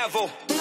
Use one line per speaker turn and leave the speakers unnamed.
devil.